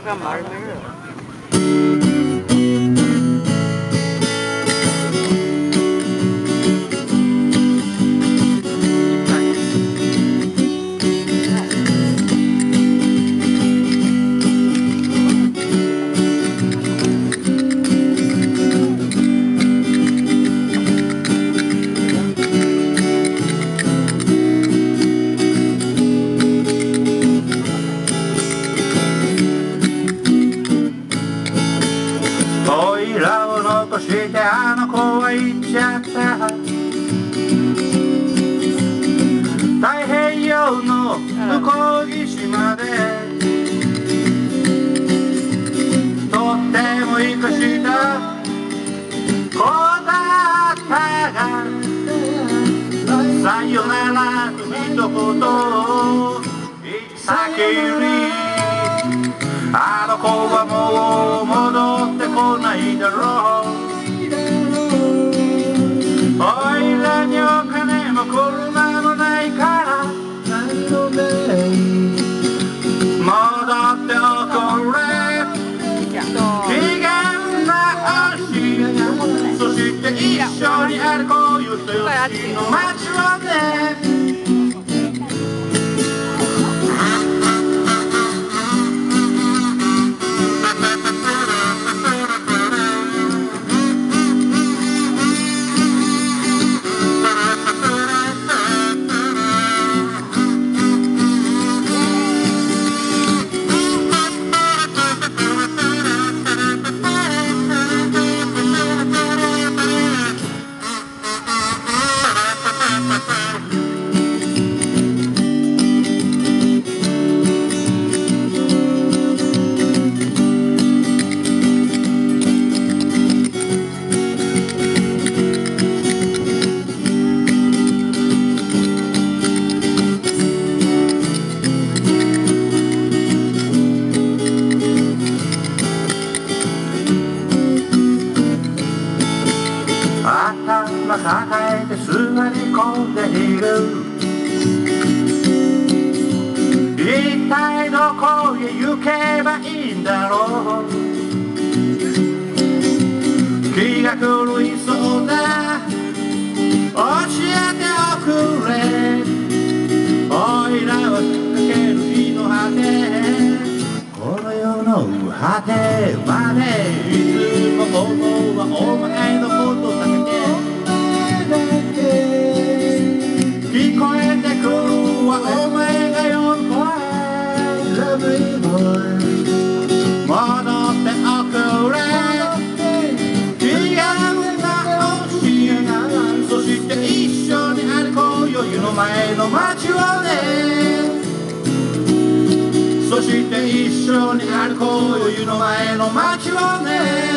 干嘛呢没事らを残してあの子は行っちゃった。太平洋の向こう岸まで。とっても生かした子だったが。さよならと一言言い先にあの子はもう戻ってこないだろう。よ豊洲の街頭抱えて座り込んでいる一体どこへ行けばいいんだ。ろう気が狂いそうだ。教えておくれおいらは駆ける日の果てこの世の果てまでいつも思うはお前の緒に歩こうよ湯の前の街をね